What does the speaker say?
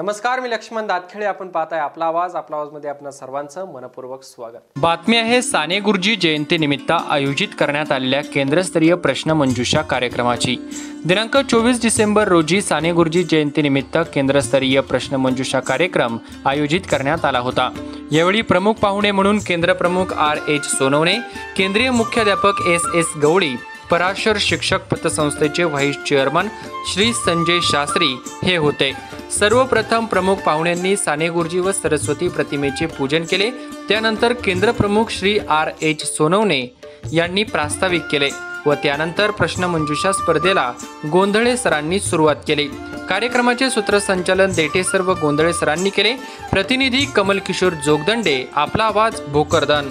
नमस्कार मी लक्ष्मण दातखेळे आपण पाहताय आपला आवाज. आपला आवाजमध्ये आपणा सर्वांचं मनपूर्वक स्वागत. बातमी आहे साने गुरुजी जयंतीनिमित्त आयोजित करण्यात आलेल्या केंद्रस्तरीय प्रश्न मंजुषा कार्यक्रमाची. दिनांक चोवीस डिसेंबर रोजी साने गुरुजी जयंतीनिमित्त केंद्रस्तरीय प्रश्न मंजुषा कार्यक्रम आयोजित करण्यात आला होता. यावेळी प्रमुख पाहुणे म्हणून केंद्रप्रमुख आर एच सोनवणे केंद्रीय मुख्याध्यापक एस एस गवळी पराशर शिक्षक पतसंस्थेचे व्हाईस चेअरमन श्री संजय शास्त्री हे होते. सर्वप्रथम प्रमुख पाहुण्यांनी साने गुरुजी व सरस्वती प्रतिमेचे पूजन केले. त्यानंतर केंद्रप्रमुख श्री आर एच सोनवणे यांनी प्रास्ताविक केले व त्यानंतर प्रश्नमंजुषा स्पर्धेला गोंधळे सरांनी सुरुवात केली. कार्यक्रमाचे सूत्रसंचालन देठे सर्व गोंधळे सरांनी केले. प्रतिनिधी कमल किशोर जोगदंडे आपला आवाज भोकरदन.